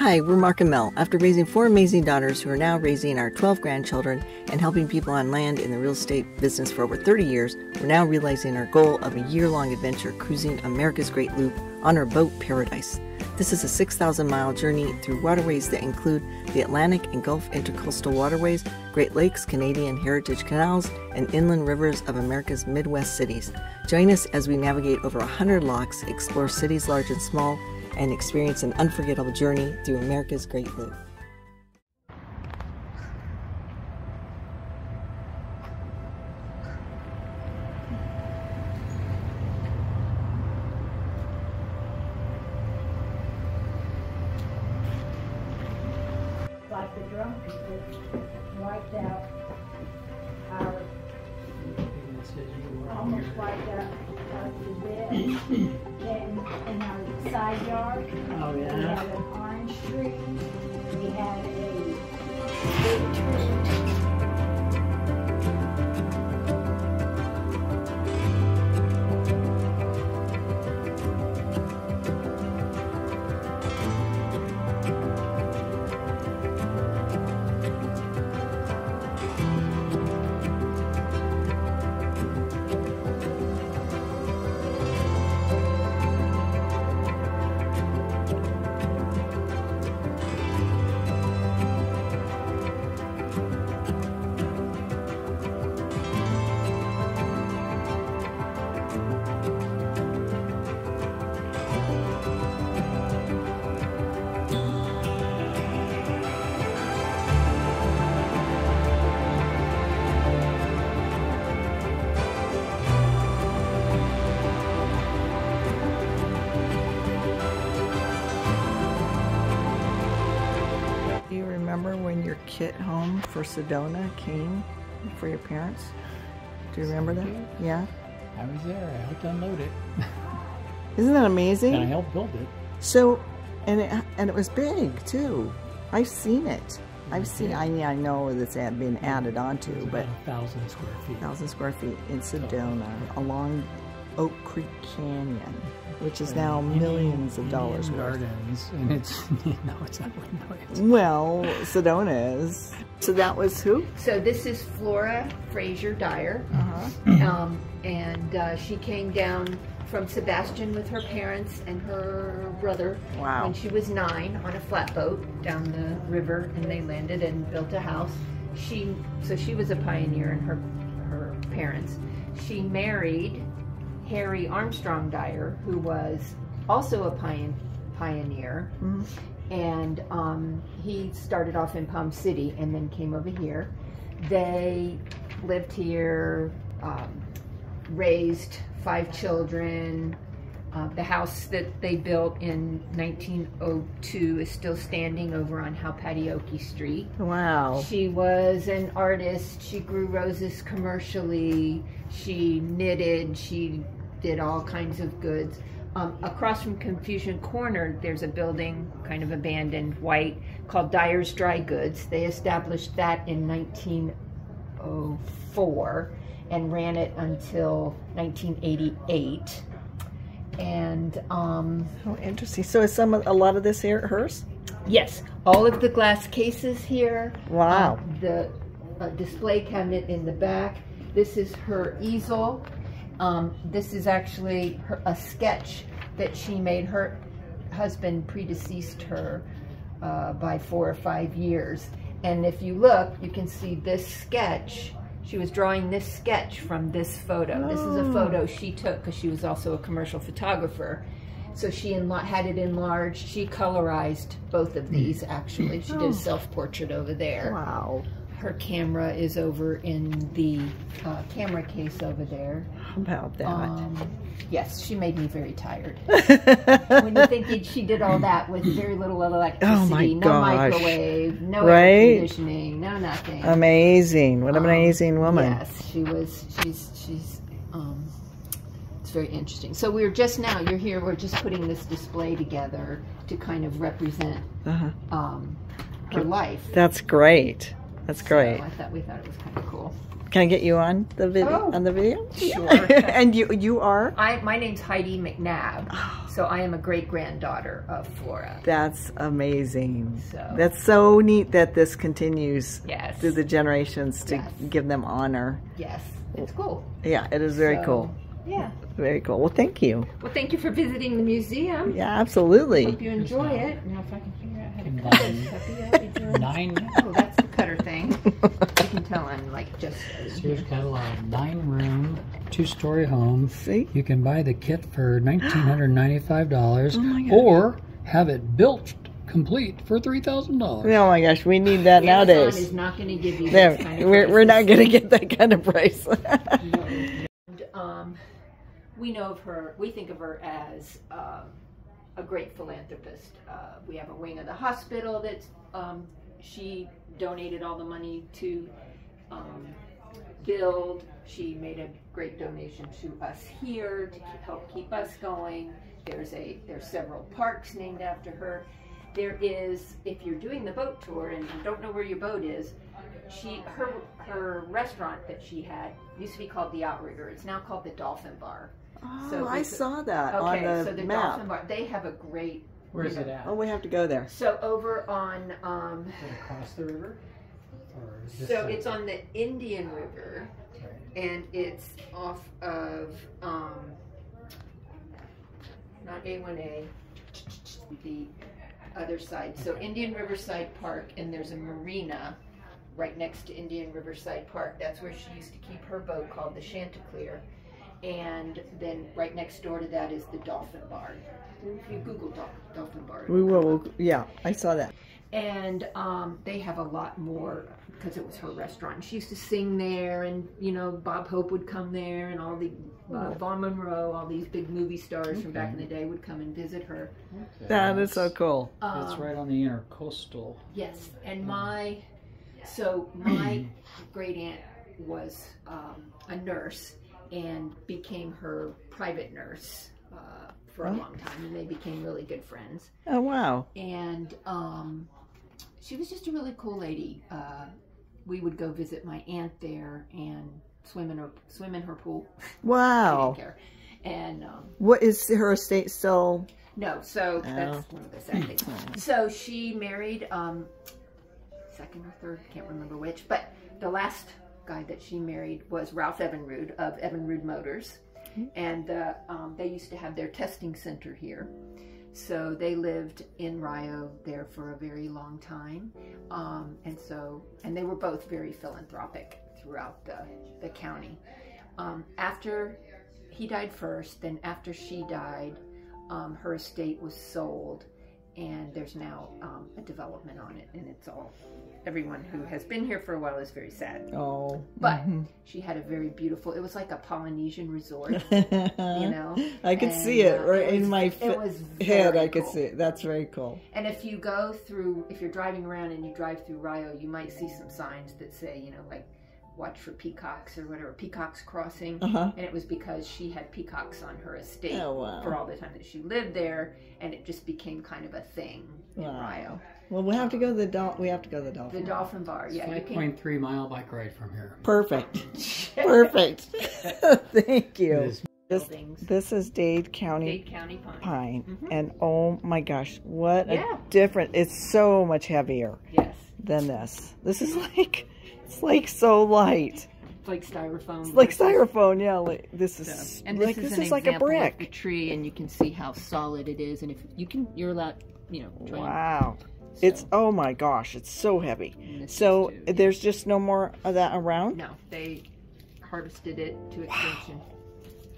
Hi, we're Mark and Mel. After raising four amazing daughters who are now raising our 12 grandchildren and helping people on land in the real estate business for over 30 years, we're now realizing our goal of a year long adventure cruising America's Great Loop on our boat Paradise. This is a 6,000 mile journey through waterways that include the Atlantic and Gulf intercoastal waterways, Great Lakes, Canadian heritage canals, and inland rivers of America's Midwest cities. Join us as we navigate over 100 locks, explore cities large and small, and experience an unforgettable journey through America's Great Loop. like the drunk people wiped out our, almost wiped out our bed and in our side yard. Oh, yeah. We had an orange tree, we had a big tree. Kit home for Sedona came for your parents? Do you remember that? Yeah. I was there. I helped unload it. Isn't that amazing? And I helped build it. So, and it, and it was big too. I've seen it. I've seen. I mean, I know that's had been added onto, but a thousand square feet. thousand square feet in Sedona along Oak Creek Canyon, which is now Indian- millions of Indian dollars worth. Gardens, and it's no, it's not millions. Well, Sedona is. So that was who? So this is Flora Fraser Dyer, Uh-huh. um, and uh, she came down from Sebastian with her parents and her brother Wow. when she was nine on a flatboat down the river, and they landed and built a house. She so she was a pioneer, and her her parents. She married Harry Armstrong Dyer, who was also a pion- pioneer Mhm. and um, he started off in Palm City and then came over here. They lived here, um, raised five children. Uh, the house that they built in 1902 is still standing over on Halpatioke Street. Wow. She was an artist. She grew roses commercially. She knitted. She did all kinds of goods. Um, across from Confusion Corner, there's a building, kind of abandoned, white, called Dyer's Dry Goods. They established that in 1904 and ran it until 1988. And um, Oh, interesting. So is some of, a lot of this here hers? Yes, all of the glass cases here. Wow. um, the uh, display cabinet in the back. This is her easel. Um, this is actually her, a sketch that she made. Her husband predeceased her uh, by four or five years. And if you look, you can see this sketch. She was drawing this sketch from this photo. This is a Oh. photo she took because she was also a commercial photographer. So she had it enlarged. She colorized both of these actually. She did Oh. a self portrait over there. Wow. Her camera is over in the uh, camera case over there. How about that? Um, yes, she made me very tired. when you think she did all that with very little electricity, Oh my no gosh. microwave, no Right? air conditioning, no nothing. amazing. What an Um, amazing woman. Yes, she was. She's she's. Um, it's very interesting. So we're just now. You're here. We're just putting this display together to kind of represent Uh-huh. um, her life. That's great. That's great. So I thought we thought it was kind of cool. Can I get you on the video? Oh, on the video? sure. and you you are? I my name's Heidi McNabb. Oh. So I am a great granddaughter of Flora. That's amazing. So- That's so neat that this continues Yes. through the generations to Yes. give them honor. Yes, it's cool. Yeah, it is very So, cool. Yeah. Very cool. Well, thank you. Well, thank you for visiting the museum. Yeah, absolutely. Hope you enjoy it. Now, if I can figure out how to cut nine- this, Puppy, that'd be good. Nine, Oh, that's the cutter thing. You can tell I'm like just. Sears catalog, nine room, two story home. See? You can buy the kit for $1,995 Oh or have it built complete for $3,000. Oh my gosh, we need that Amazon nowadays. is not going to give you There, kind of we're, we're not going to get that kind of price. And, um, we know of her, we think of her as um, a great philanthropist. Uh, we have a wing of the hospital that's um, she donated all the money to um, build. She made a great donation to us here to keep, help keep us going. There's a there's several parks named after her. There is, if you're doing the boat tour and you don't know where your boat is, she her her restaurant that she had used to be called the Outrigger. It's now called the Dolphin Bar. oh, So I saw that Okay, on the, so the map. Dolphin Bar, they have a great. Where's it at? Oh, we have to go there. So over on, um, Is it across the river? Or is so a- it's on the Indian River, Right. and it's off of um, not A1A, the other side. So Indian Riverside Park, and there's a marina right next to Indian Riverside Park. That's where she used to keep her boat called the Chanticleer. And then right next door to that is the Dolphin Bar. If you Google Dol- Dolphin Bar, We will, we'll, yeah, I saw that. and um, they have a lot more because it was her restaurant. She used to sing there, and you know Bob Hope would come there, and all the uh, Vaughn Monroe, all these big movie stars from back in the day would come and visit her. Okay, That is so that's- cool. That's Um, right on the intercoastal. Yes, and my so my great aunt was um, a nurse and became her private nurse uh, for a long time, and they became really good friends. Oh, wow. and um, she was just a really cool lady. Uh, we would go visit my aunt there and swim in her swim in her pool. Wow. didn't care. And um, What is her estate still? no, so Oh. that's one of the sad things. So she married um, second or third, can't remember which, but the last guy that she married was Ralph Evinrude of Evinrude Motors, and uh, um, they used to have their testing center here. So they lived in Rio there for a very long time, um, and so and they were both very philanthropic throughout the the county. Um, after he died first, then after she died, um, her estate was sold, and there's now um, a development on it, and it's all. Everyone who has been here for a while is very sad. Oh. But she had a very beautiful. It was like a Polynesian resort, you know. I could see it uh, right it in my was head. I could cool. see it. That's very cool. And if you go through, if you're driving around and you drive through Rio, you might see some signs that say, you know, like, watch for peacocks or whatever, peacocks crossing. Uh huh. And it was because she had peacocks on her estate Oh, wow. for all the time that she lived there, and it just became kind of a thing in Wow. Rio. Well, we have to go to the dol- We have to go to the dolphin. The Dolphin Bar, yeah, you Five can. point three mile bike ride from here. Perfect. Perfect. Thank you. It is This, this is Dade County Dade County Pine. pine, Mhm. and oh my gosh, what Yeah. a different! It's so much heavier Yes, than this. This is like, it's like so light. it's like styrofoam. It's like styrofoam. Yeah, like this is So, and like this is this is like a example of the brick. tree, and you can see how solid it is. And if you can, you're allowed, you know, Wow, so- it's oh my gosh, it's so heavy. and this is So too, yeah. there's just no more of that around. no, they harvested it to extinction.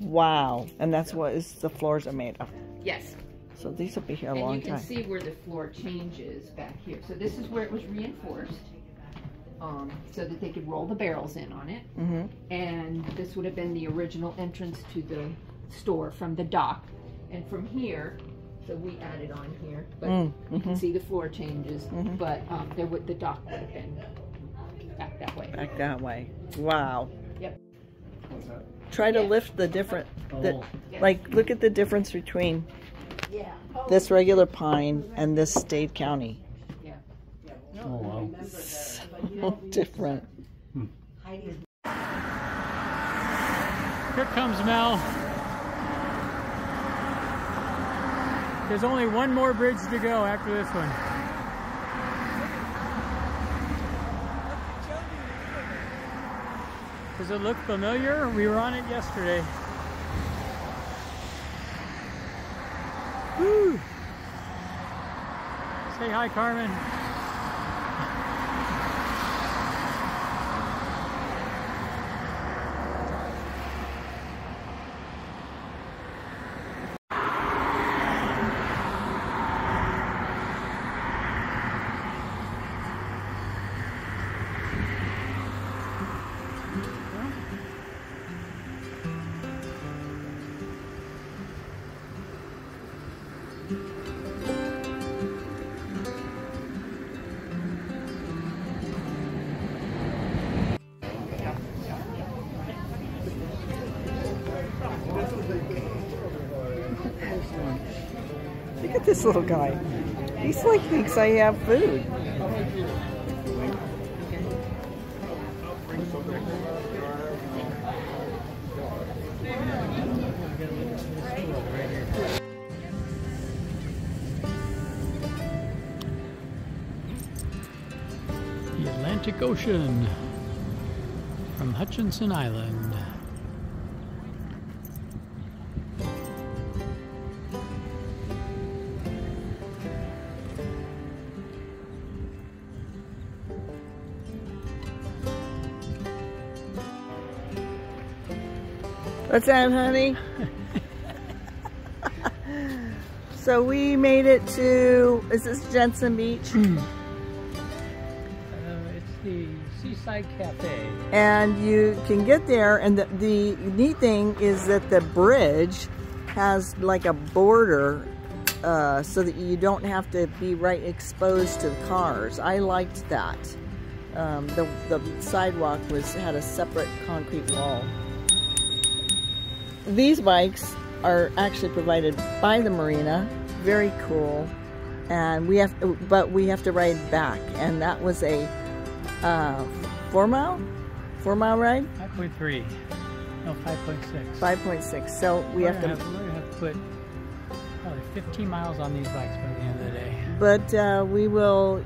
Wow, Wow. and that's what is the floors are made of. Yes, So these will be here a and long you can time. see where the floor changes back here. So this is where it was reinforced, um, so that they could roll the barrels in on it. hmm And this would have been the original entrance to the store from the dock. And from here, so we added on here, but Mm, you can mhm. see the floor changes. Mhm. But um, there would the dock would have been back that way. Back that way. Wow. Yep. Try to Yeah. lift the different, the, Oh, Yes. like look at the difference between Yeah. this regular pine and this Dade County. Yeah. oh wow. So different. Here comes Mel. There's only one more bridge to go after this one. Does it look familiar? We were on it yesterday. Woo! Say hi, Carmen. Look at this little guy. He's like thinks I have food. The Atlantic Ocean from Hutchinson Island. What's that, honey? so we made it to, is this Jensen Beach? Uh, it's the Seaside Cafe. and you can get there and the, the neat thing is that the bridge has like a border uh, so that you don't have to be right exposed to the cars. I liked that. Um, the, the sidewalk was had a separate concrete wall. These bikes are actually provided by the marina. Very cool. And we have, but we have to ride back. And that was a uh, four mile, four mile ride, 5.3. No, 5.6. 5.6. So we we're have to, have, we're gonna have to put probably 15 miles on these bikes by the end of the day. but uh, we will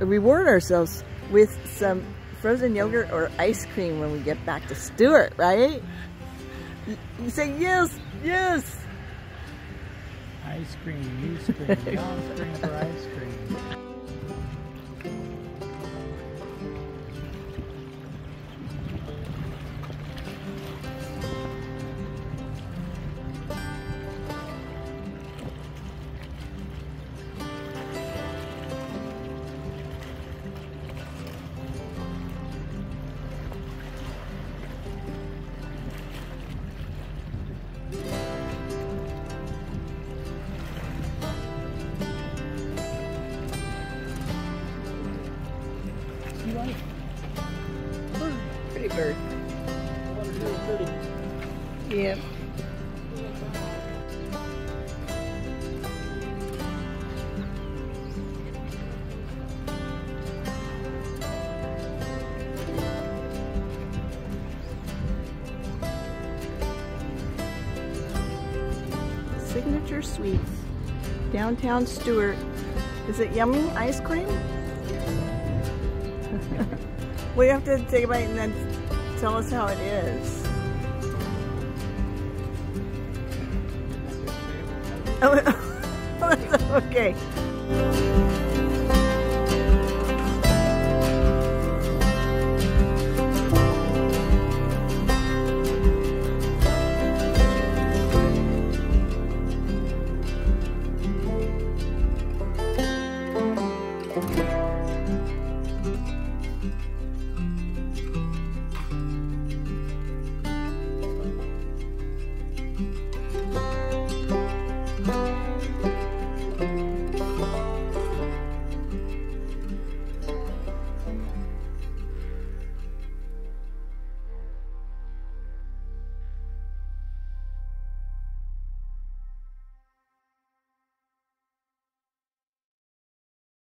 reward ourselves with some frozen yogurt or ice cream when we get back to Stuart, right? You, say yes, yes. Ice cream, you scream, we all scream for ice cream. Pretty bird. Yep. Signature Sweets, downtown Stuart. Is it yummy ice cream? we have to take a bite and then tell us how it is. Oh, okay.